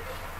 baby.